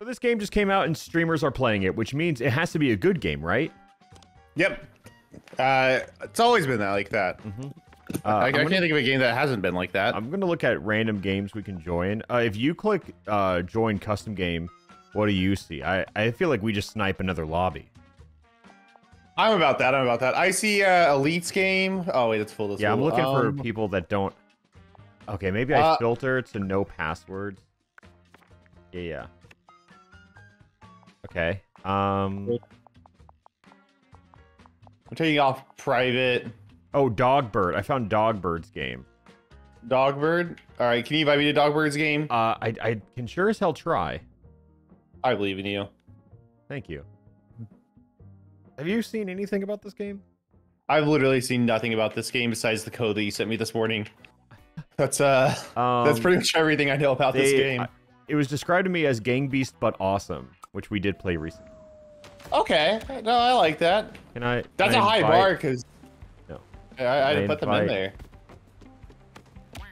So this game just came out and streamers are playing it, which means it has to be a good game, right? Yep. Uh, it's always been that like that. Uh, I, I I'm, can't think of a game that hasn't been like that. I'm gonna look at random games we can join. Uh, if you click uh, join custom game, what do you see? I, I feel like we just snipe another lobby. I'm about that. I'm about that. I see uh, Elite's game. Oh wait, it's full. That's Yeah, I'm looking Um, for people that don't. Okay, maybe I Uh, filter to no passwords. Yeah, yeah. Okay. Um. I'm taking off private. Oh, Dogbird. I found Dogbird's game. Dogbird. All right, can you invite me to Dogbird's game? Uh, I I can sure as hell try. I believe in you. Thank you. Have you seen anything about this game? I've literally seen nothing about this game besides the code that you sent me this morning. That's uh, Um, that's pretty much everything I know about this game. I- it was described to me as Gang Beast but awesome, which we did play recently. Okay, no, I like that. Can I? That's can a I high bar because No. I, I, I didn't put them in there.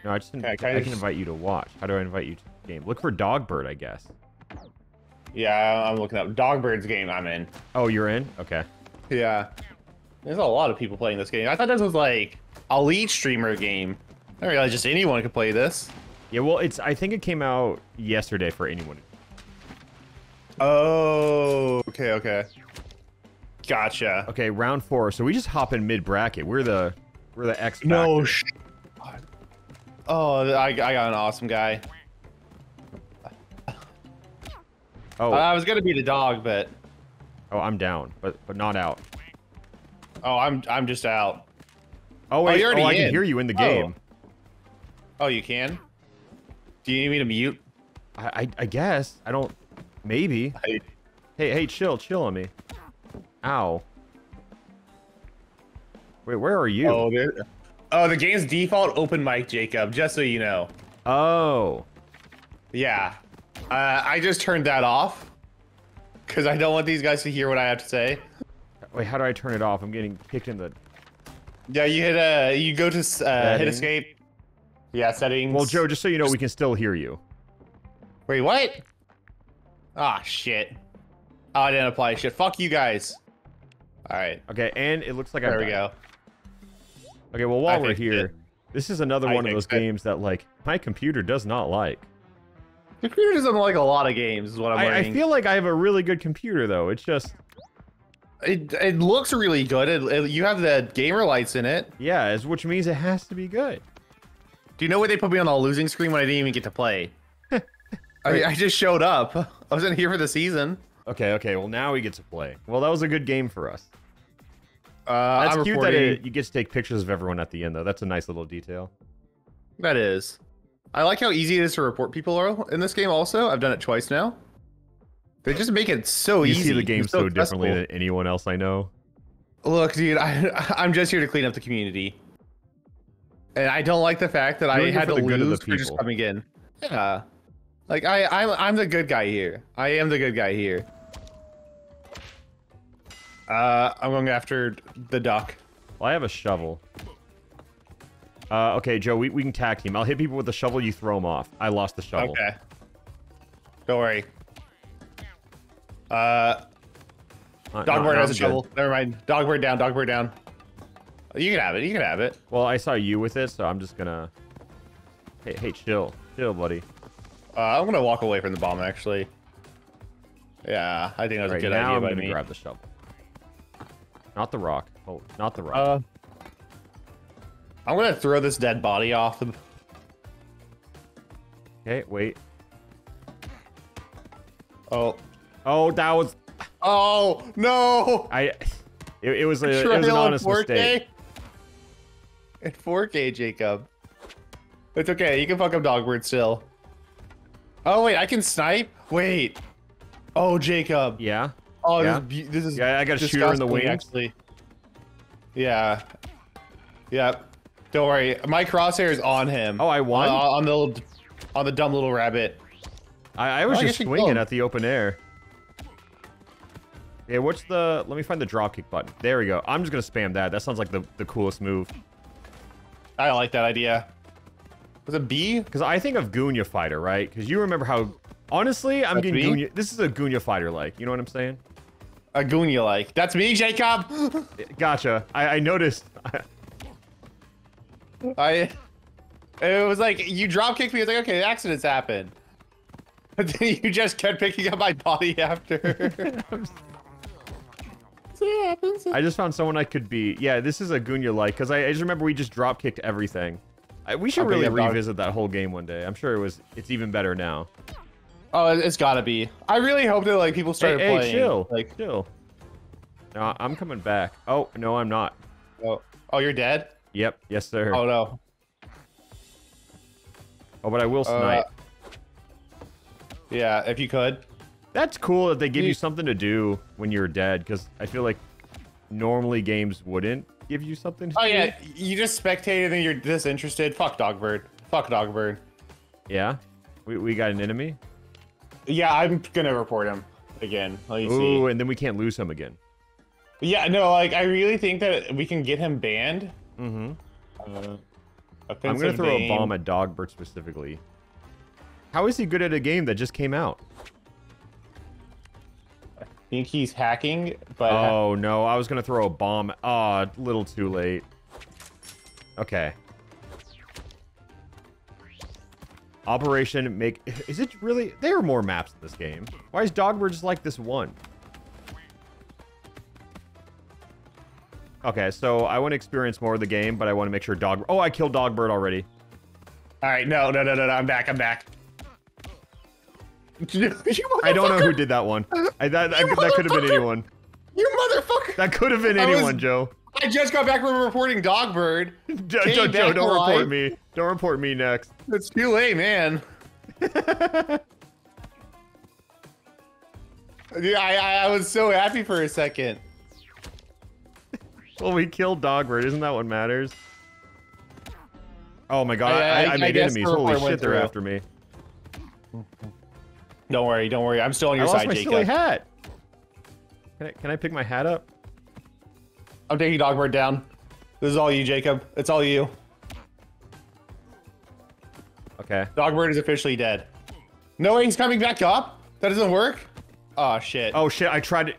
No, I just I can I can just- invite you to watch. How do I invite you to the game? Look for Dogbird, I guess. Yeah, I'm looking up Dogbird's game. I'm in. Oh, you're in? Okay. Yeah, there's a lot of people playing this game. I thought this was like a lead streamer game. I didn't realize just anyone could play this. Yeah, well, it's. I think it came out yesterday for anyone. Oh, okay, okay. Gotcha. Okay, round four. So we just hop in mid bracket. We're the we're the X. No factor. sh. Oh, I, I got an awesome guy. Oh, I was gonna be the dog, but oh, I'm down, but but not out. oh, I'm I'm just out. Oh, oh wait, you're oh, already I can hear you in the Oh. game. Oh, you can. Do you need me to mute? I, I I guess I don't. Maybe. I, Hey hey, chill chill on me. Ow. Wait, where are you? oh. Oh, the game's default open mic, Jacob. Just so you know. Oh. Yeah. Uh, I just turned that off because I don't want these guys to hear what I have to say. Wait, how do I turn it off? I'm getting kicked in the. Yeah, you hit uh, you go to uh, hit escape. Yeah, settings. Well, Jo, just so you know, we can still hear you. Wait, what? Ah, shit. Oh, I didn't apply shit. Fuck you guys. All right, Okay, and it looks like I. there we go. Okay, well, while I we're here, it. this is another I one of those games that like my computer does not like. The computer doesn't like a lot of games, is what I'm I, I feel like I have a really good computer though. It's just it, it looks really good. It, it- you have the gamer lights in it. yeah, which means it has to be good. Do you know why they put me on the losing screen when I didn't even get to play? I, I just showed up. I wasn't here for the season. Okay, okay. Well, now we get to play. Well, that was a good game for us. Uh, That's I'm cute reporting. that it, you get to take pictures of everyone at the end though. That's a nice little detail. That is. I like how easy it is to report people are in this game. Also, I've done it twice now. They just make it so easy. you see the game so, differently than anyone else I know. Look, dude, I, I'm just here to clean up the community, and I don't like the fact that I Doing it had to the good of the lose for just coming in. Yeah, like I, I'm, I'm the good guy here. I am the good guy here. Uh, I'm going after the duck. Well, I have a shovel. Uh, okay, Jo, we, we can tag team. I'll hit people with the shovel. You throw them off. I lost the shovel. Okay. Don't worry. Uh, Uh, no, Dogbird no, has a good. shovel. Never mind. Dogbird down. Dogbird down. You can have it. You can have it. Well, I saw you with it, so I'm just gonna. Hey, hey, chill, chill, buddy. Uh, I'm gonna walk away from the bomb. Actually. Yeah, I think that was Right a good now, idea I'm by gonna me. grab the shovel. Not the rock. Oh, not the rock. Uh, I'm gonna throw this dead body off the. okay, wait. Oh. Oh, that was Oh no! I. It, it was a, it was an honest 4K? mistake. In 4K, Jacob. It's okay. You can fuck up Dogbird still. Oh wait, I can snipe. Wait. Oh, Jacob. Yeah. Oh, Yeah. this, is, this is. Yeah, I got a shooter in the wing. Actually. Yeah. Yep. Don't worry. My crosshair is on him. Oh, I won? On, on the little, on the dumb little rabbit. I, I was Oh, just you swinging at the open air. Yeah, what's the? Let me find the dropkick button. There we go. I'm just gonna spam that. That sounds like the the coolest move. I like that idea. Was it B? Because I think of Goonya Fighter, right? Because you remember how Honestly, I'm That's getting? Goonya. This is a Goonya fighter like. You know what I'm saying? A goon you like. That's me, Jacob. Eh, gotcha. I, I noticed. I. It was like you drop kicked me. I was like, okay, accidents happen. But then you just kept picking up my body after. so it happens. I just found someone I could beat. Yeah, this is a Goonya like because I, I just remember we just drop kicked everything. I, we should I'll really up dog- revisit that whole game one day. I'm sure it was. It's even better now. Oh, it- it's gotta be. I really hope that like people Hey, started hey, playing. chill, Like, chill. No, I'm coming back. Oh no, I'm not. oh, oh, you're dead. Yep. Yes, sir. Oh no. Oh, but I will Uh, snipe. Yeah, if you could. That's cool that they give you you- something to do when you're dead, because I feel like normally games wouldn't give you something. To Oh do. yeah, you just spectated and you're disinterested. Fuck Dogbird. Fuck Dogbird. Yeah. We, we got an enemy. Yeah, I'm gonna report him again. Let me Ooh, see. and then we can't lose him again. Yeah, no, like I really think that we can get him banned. Mm-hmm. Uh, I'm gonna offensive throw a bomb at Dogbird specifically. How is he good at a game that just came out? I think he's hacking, but Oh no, I was gonna throw a bomb. Ah, a little too late. Okay. Operation make. Is it really? There are more maps in this game. Why is Dogbird just like this one? Okay, so I want to experience more of the game, but I want to make sure Dog. Oh, I killed Dogbird already. all right, no, no, no, no, no, I'm back, I'm back. You I don't know who did that one. I, that that, You that could have been anyone. You motherfucker! That could have been I was- anyone, Jo. I just got back from reporting Dogbird. Jo, Jo, Jo don't alive. report me. Don't report me next. It's too late, man. Dude, I, I I was so happy for a second. Well, we killed Dogbird. Isn't that what matters? Oh my god, I- I, I- I, I made enemies. Holy shit, they're through. after me. Mm-hmm. Don't worry, don't worry. I'm still on your I your lost side, my Jacob. silly hat. Can I, can I pick my hat up? I'm taking Dogbird down. This is all you, Jacob. It's all you. Okay. Dogbird is officially dead. No way, he's coming back up? That doesn't work? Oh, shit. Oh shit, I tried to...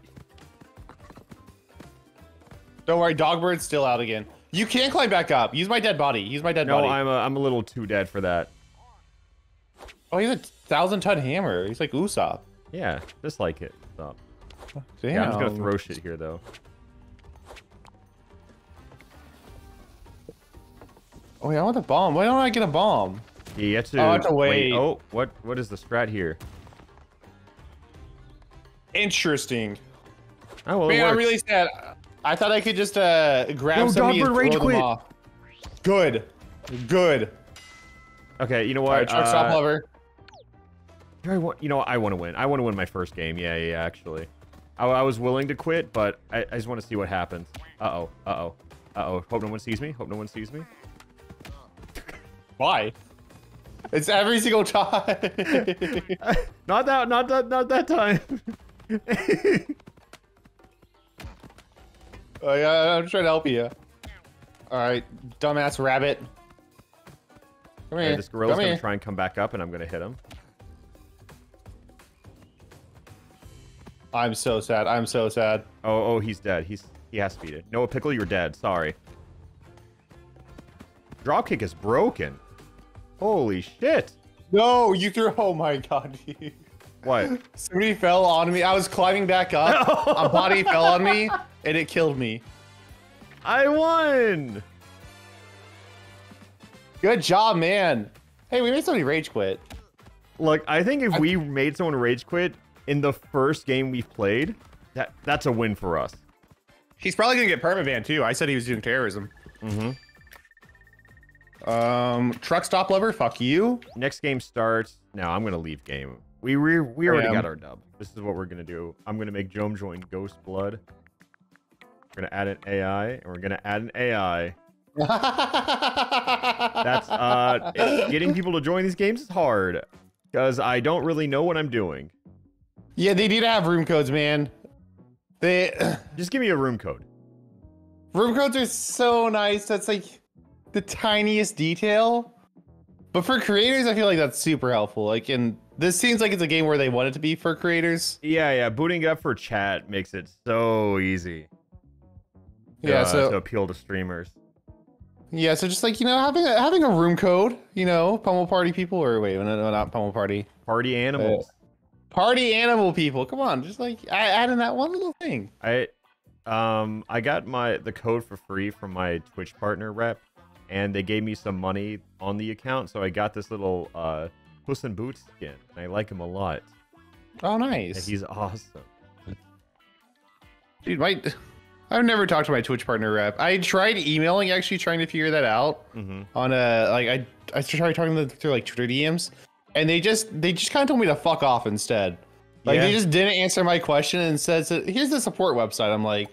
Don't worry, Dogbird's still out again. You can't climb back up. Use my dead body. Use my dead No, body. No, I'm a, I'm a little too dead for that. Oh, he's a thousand ton hammer. He's like Usopp. Yeah, just like it. Stop. Damn. Yeah, I'm just gonna throw shit here though. Oh, yeah, I want the bomb. Why don't I get a bomb? Yeah, you have to, Oh, I have to wait. Oh, what what is the strat here? Interesting. Oh well, Man, I'm really sad. I thought I could just uh grab No, somebody and rage quit. off. Good. Good. Okay, you know what? right, truck stop uh, lover. Do I want, you know? I want to win. I want to win my first game. Yeah, yeah, yeah, actually. I, I was willing to quit, but I, I just want to see what happens. Uh-oh, uh-oh, uh-oh. Hope no one sees me. Hope no one sees me. Why? It's every single time. not that, not that, not that time. oh, yeah, I'm trying to help you. All right, dumbass rabbit. Come here. this gorilla's Come gonna here. try and come back up, and I'm gonna hit him. I'm so sad. I'm so sad. Oh, oh, he's dead. He's he has to beat it. Noah Pickle, you're dead. Sorry. Dropkick is broken. Holy shit! No, you threw. Oh my god. What? Somebody fell on me. I was climbing back up. a body fell on me, and it killed me. I won! Good job, man. Hey, we made somebody rage quit. Look, I think if we made someone rage quit in the first game we've played, that that's a win for us. He's probably gonna get permaban too. I said he was doing terrorism. Mm-hmm. Um, truck stop lover. Fuck you. Next game starts. No, I'm gonna leave game. We we, we already got our dub. This is what we're gonna do. I'm gonna make Jome join Ghost Blood. We're gonna add an AI, and we're gonna add an AI. That's uh, getting people to join these games is hard because I don't really know what I'm doing. Yeah, they need to have room codes, man. They Just give me a room code. room codes are so nice. That's like the tiniest detail. But for creators, I feel like that's super helpful. Like and This seems like it's a game where they want it to be for creators. Yeah, yeah. Booting it up for chat makes it so easy. Yeah, uh, so to appeal to streamers. yeah, so just like you know, having a, having a room code, you know, pummel party people, or wait, no, no, not pummel party, Party animals. Party animal people. Come on, just like a- add in that one little thing. I um I got my the code for free from my Twitch partner rep, and they gave me some money on the account, so I got this little uh Puss in Boots skin. And I like him a lot. Oh, And nice, he's awesome. dude. My, I've never talked to my Twitch partner rep. I tried emailing, actually trying to figure that out. hmm on a like I I tried talking to them through like Twitter DMs, and they just they just kind of told me to fuck off instead. Like they just didn't answer my question and said, so, "Here's the support website." I'm like,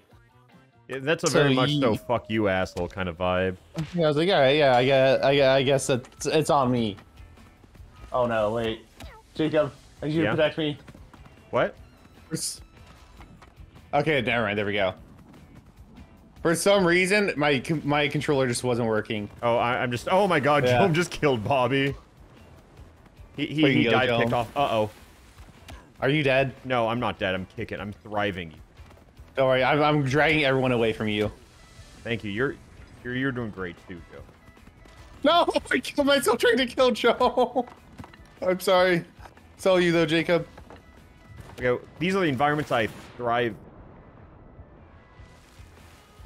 Yeah, that's a So very much no fuck you asshole kind of vibe. yeah, I was like, "Yeah, yeah, I guess I, guess- I guess it's it's on me." Oh no, wait, Jacob, I need you Yeah? to protect me. What? Okay, never mind. There we go. For some reason, my my controller just wasn't working. Oh, I, I'm just. Oh my God, Yeah. Jo just killed Bobby. He he, he died Jo. picked off. Uh oh. Are you dead? No, I'm not dead. I'm kicking. I'm thriving. Don't worry, I'm I'm dragging everyone away from you. Thank you. You're you're you're doing great too, Jo. No, I killed myself trying to kill Jo. I'm sorry. It's all you though, Jacob. Okay, these are the environments I thrive.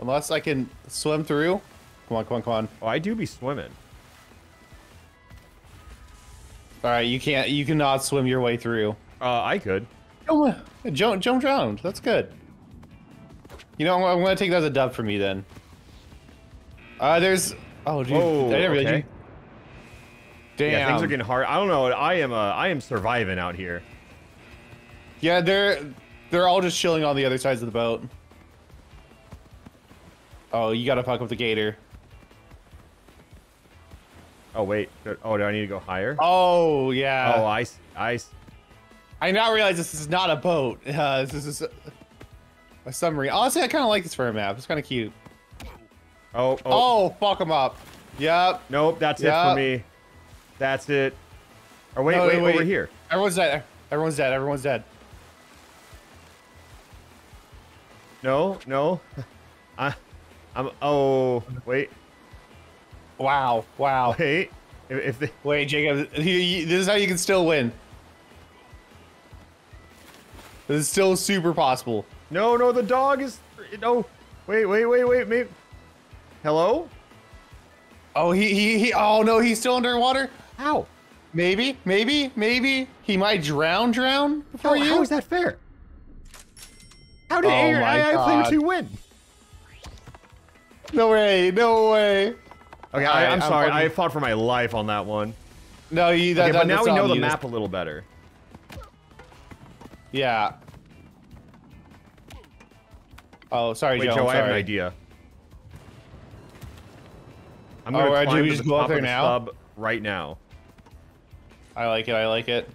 Unless I can swim through. Come on, come on, come on. Oh, I do be swimming. All right, you can't. You cannot swim your way through. Uh, I could. Oh, jump, jump, drowned. That's good. You know, I'm, I'm gonna take that as a dub for me then. Uh, there's. Oh, dude. Whoa, I didn't okay. you- Damn. Yeah, things are getting hard. I don't know. I am uh, I am surviving out here. Yeah, they're they're all just chilling on the other sides of the boat. Oh, you gotta fuck with the gator. Oh wait. Oh, do I need to go higher? Oh yeah. oh, I. I. I now realize this is not a boat. Uh, this is a, a submarine. Honestly, I kind of like this for a map. It's kind of cute. Oh, oh. Oh, fuck him up. Yep. Nope, that's it for me. That's it. Oh wait, No, wait, wait, over here. Everyone's dead. Everyone's dead. Everyone's dead. No, no. I, I'm. Oh, wait, Wow. Wow. wait. If, if they, Wait, Jacob. you- you- This is how you can still win. This is still super possible. no, no, the dog is. No, wait, wait, wait, wait, maybe. Hello? Oh, he, he, he, oh no, he's still underwater? How? Maybe, maybe, maybe. He might drown, drown before How, you? how is that fair? How did Oh AI, Player 2 win? No way, no way. Okay, All I, right, I'm I'm sorry. I fought for my life on that one. No, you, that, Okay, that, but now we know the you. map a little better. Yeah. Oh, sorry, Wait, Jo. Jo, I'm I have an idea. I'm Oh, gonna right, do climb we to just the go up there the now? sub right now. I like it. I like it.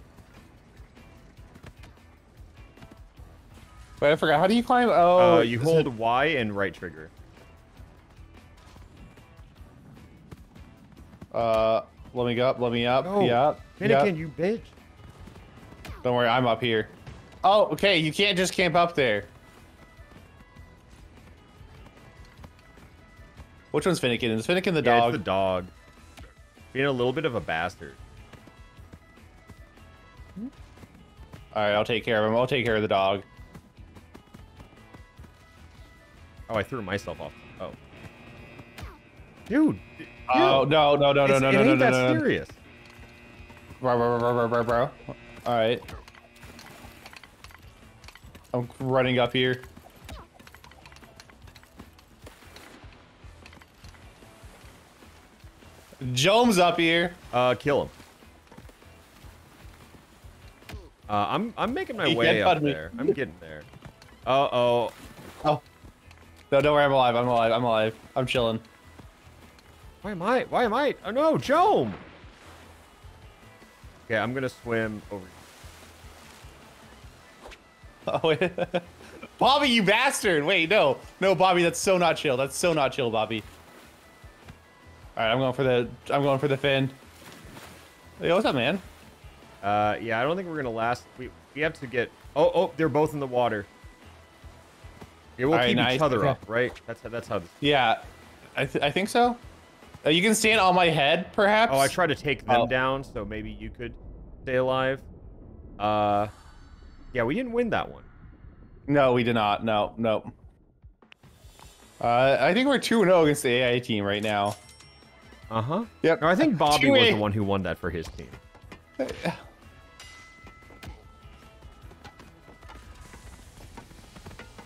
Wait, I forgot. How do you climb? Oh, uh, you hold it- Y and right trigger. Uh, let me go up. Let me up. No. Yep. Finnegan, yep. you bitch. Don't worry, I'm up here. Oh, okay. You can't just camp up there. Which one's Finnegan? Is Finnegan the Yeah, dog? it's the dog. Being a little bit of a bastard. All right, I'll take care of him. I'll take care of the dog. Oh, I threw myself off. Oh. Dude. Dude, Oh no no no no it's- no it no no ain't no that no! serious. Bro, bro, bro, bro, bro, bro. All right. I'm running up here. Jomes up here. Uh, kill him. Uh, I'm I'm making my He way up me. there. I'm getting there. Uh oh. Oh. No, don't worry. I'm alive. I'm alive. I'm alive. I'm chilling. Why am I? Why am I? Oh no, Jome. Okay, I'm gonna swim over. Oh. Bobby, you bastard! Wait, no, no, Bobby, that's so not chill. That's so not chill, Bobby. All right, I'm going for the. I'm going for the fin. Hey, what's up, man? Uh, yeah, I don't think we're gonna last. We we have to get. Oh, oh, they're both in the water. Yeah, we'll Alright, keep nice. each other Okay. up, right? That's how, that's how. This, Yeah, I, th I think so. Uh, you can stand on my head, perhaps. oh, I tried to take them Oh. down, so maybe you could stay alive. Uh, yeah, we didn't win that one. No, we did not. No, no. Uh, I think we're 2 0 against the AI team right now. Uh huh. Yep. No, I think Bobby was the one who won that for his team.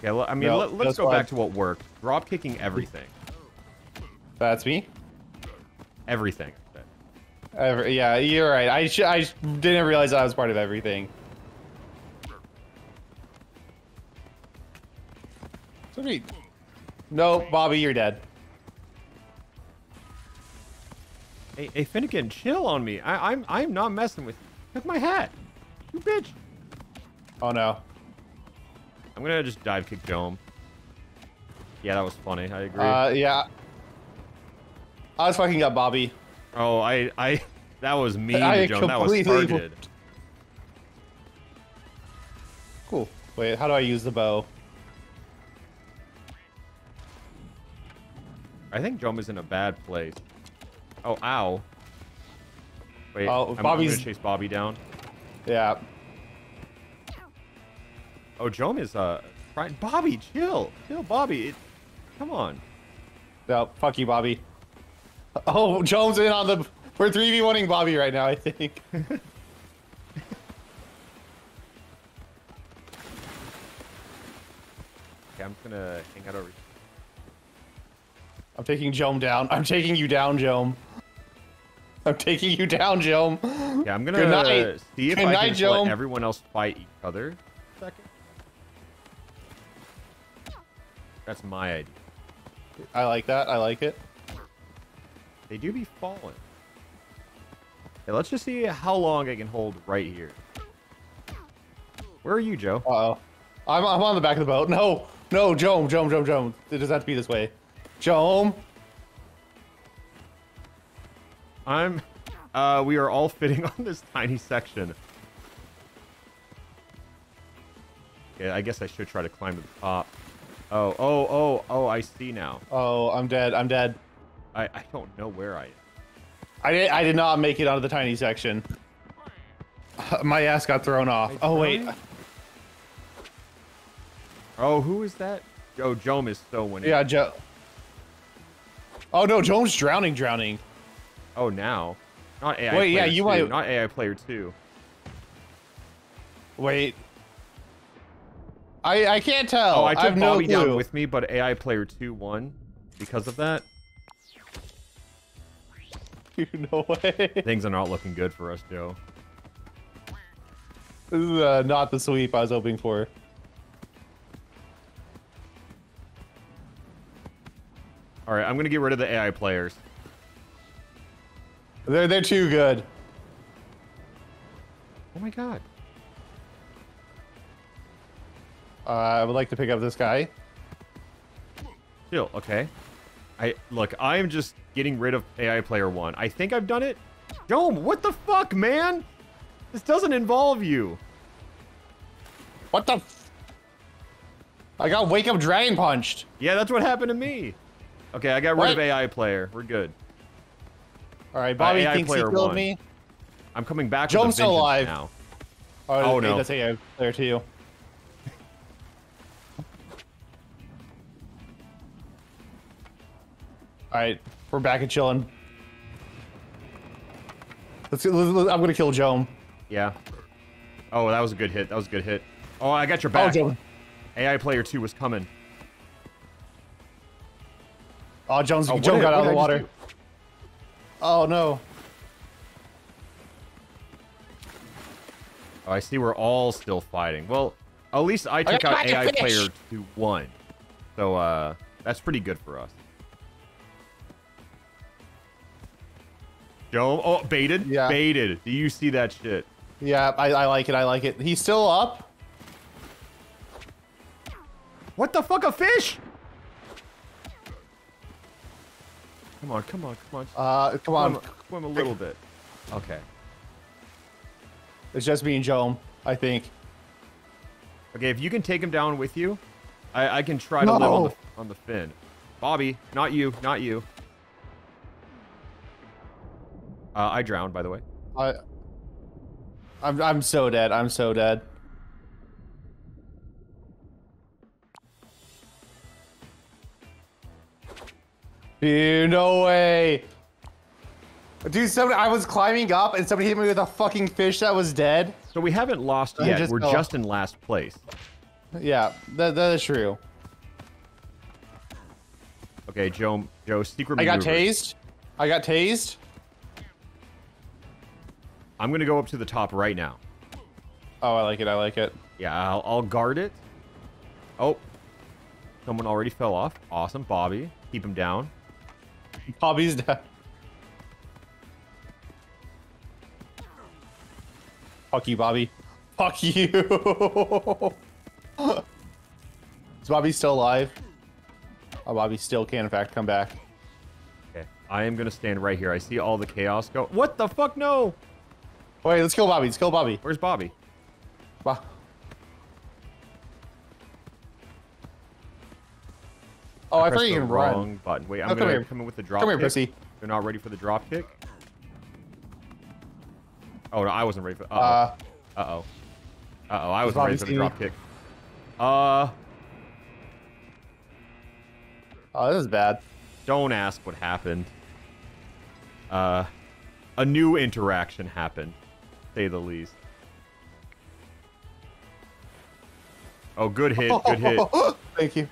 Yeah, I mean, No, let, us go back to what worked. Drop kicking everything. That's me. Everything. Ever, yeah, you're right. I sh I didn't realize I was part of everything. Sweet. No, Bobby, you're dead. Hey, hey, Finnegan, chill on me. I, I'm I'm not messing with you. Took my hat. You bitch. Oh no. I'm gonna just dive kick Dome. Yeah, that was funny. I agree. Uh, yeah. I was fucking up Bobby. oh, I I that was me, Joan. That was targeted. Cool. Wait, how do I use the bow? I think Jom is in a bad place. Oh, ow. Wait, Oh, I'm, I'm Bobby's- gonna chase Bobby down. Yeah. Oh, Jom is uh trying. Bobby, chill, chill, Bobby. It, come on. No, fuck you, Bobby. Oh, Jones in on the. We're 3v1ing Bobby right now, I think. Okay, I'm just gonna hang out over. I'm taking Jome down. I'm taking you down, Jome. I'm taking you down, Jome. Yeah, I'm gonna Good night. see if Good I night, can Joan. let everyone else fight each other. Second. That's my idea. I like that. I like it. They do be falling. Okay, let's just see how long I can hold right here. Where are you, Jo? Uh oh. I'm, I'm on the back of the boat. No, no, Jome, Jome, Jome, Jome. It doesn't have to be this way. Jome. I'm. Uh, we are all fitting on this tiny section. Yeah, I guess I should try to climb to the top. Oh, oh, oh, oh! I see now. Oh, I'm dead. I'm dead. I I don't know where I am. I did, I did not make it onto the tiny section. My ass got thrown off. Wait, Oh, wait. Oh, who is that? Oh, Jome is so winning. Yeah, Jo. Oh, no, Jome's drowning, drowning. Oh, now. Not AI Wait, yeah, you two, might- Not AI player two. Wait. I I can't tell. Oh, I I took have no Bobby clue. down with me, but AI player two won because of that. no way. Things are not looking good for us, Jo. This is uh, not the sweep I was hoping for. All right, I'm gonna get rid of the AI players. They're they're too good. Oh my god. Uh, I would like to pick up this guy. Chill, okay. I look, I am just getting rid of AI player one. I think I've done it. Dome, what the fuck, man? This doesn't involve you. What the? F I got wake up dragon punched. Yeah, that's what happened to me. Okay, I got rid What? of AI player. We're good. All right, uh, Bobby AI thinks he killed one. me. I'm coming back Jo's with a still alive. now. Oh, Oh, no. That's AI player too. All right, we're back and chilling. Let's, let's, let's- I'm gonna kill Joan. Yeah. Oh, that was a good hit. That was a good hit. Oh, I got your Oh, back. Joan. AI player two was coming. Oh, Jones, Oh, what Joan got out of the did I just water. Oh no. Oh, I see we're all still fighting. Well, at least I took got out AI finish. player two one. So uh that's pretty good for us. Jo, oh, baited? Yeah. Baited. Do you see that shit? Yeah, I, I like it. I like it. He's still up. What the fuck, a fish? Come on, come on, come on. Uh, come on. Swim, swim a little bit. Okay. It's just me and Jo, I think. Okay, if you can take him down with you, I, I can try to live on the on the fin. Bobby, not you, not you. Uh, I drowned, by the way. I, I'm I'm so dead. I'm so dead. Dude, no way. Dude, somebody, I was climbing up and somebody hit me with a fucking fish that was dead. So we haven't lost I yet. just We're fell just in last place. Yeah, that, that is true. Okay, Jo. Jo, secret I got tased. I got tased. I'm gonna go up to the top right now. Oh, I like it. I like it. Yeah, I'll, I'll guard it. Oh, someone already fell off. Awesome, Bobby. Keep him down. Bobby's dead. Fuck you, Bobby. Fuck you. Is Bobby still alive? Oh, Bobby still can, in fact, come back. Okay, I am gonna stand right here. I see all the chaos go. What the fuck? No. Wait, let's kill Bobby. Let's kill Bobby. Where's Bobby? Bo- Oh, I, pressed thought you can run. wrong button. Wait, I'm come gonna here. come in with the drop. Come here, kick. pussy. They're not ready for the drop kick. Oh no, I wasn't ready for. Uh oh. Uh oh. Uh oh. I wasn't Bobby ready for the drop kick. Uh, oh, this is bad. don't ask what happened. Uh, a new interaction happened, say the least. Oh, good hit, good hit. thank you.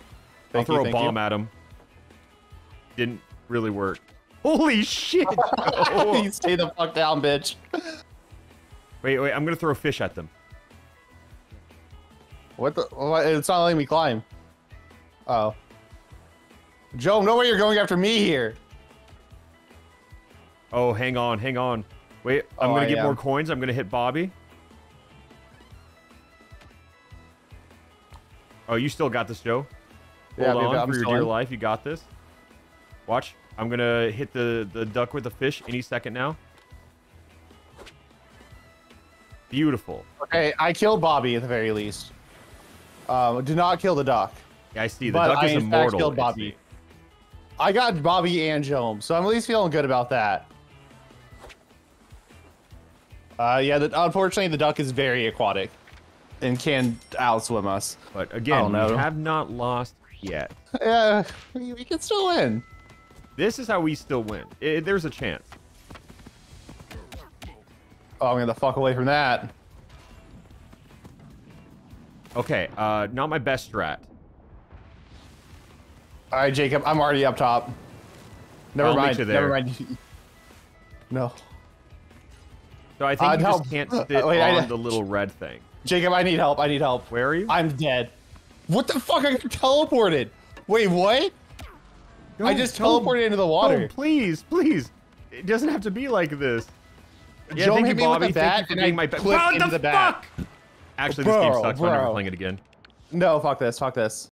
I'll Thank you, throw a bomb you. at him. Didn't really work. Holy shit! You stay the fuck down, bitch. wait, wait, I'm gonna throw a fish at them. What the? What, it's not letting me climb. Oh. Jo, no way you're going after me here. Oh, hang on, hang on. Wait, I'm Oh, gonna I get more coins. I'm gonna hit Bobby. Oh, you still got this, Jo. Yeah, Hold baby, on I'm for your dear in. life. You got this. Watch. I'm gonna hit the the duck with the fish any second now. Beautiful. Okay, I killed Bobby at the very least. Um, do not kill the duck. Yeah, I see. The But duck I, is fact, immortal. killed Bobby. the- I got Bobby and Jo, so I'm at least feeling good about that. Uh, yeah, the, unfortunately, the duck is very aquatic and can outswim us. But again, we have not lost yet. Yeah, we, we can still win. This is how we still win. I- there's a chance. Oh, I'm gonna fuck away from that. Okay, uh, not my best strat. All right, Jacob, I'm already up top. Never I'll mind. you Never mind. No, So I think Uh, you no. just can't sit wait, I- the little red thing. Jacob, I need help. I need help. Where are you? I'm dead. What the fuck? I got teleported. Wait, what? I Don't- just teleported into the water. don't, please, please. It doesn't have to be like this. Yeah, Jo thank you, hit me with Bobby. Thank bat you for and being my best. clicked What into the the fuck? Actually, this game Bro, sucks. so I'm never playing it again. No, fuck this. Fuck this.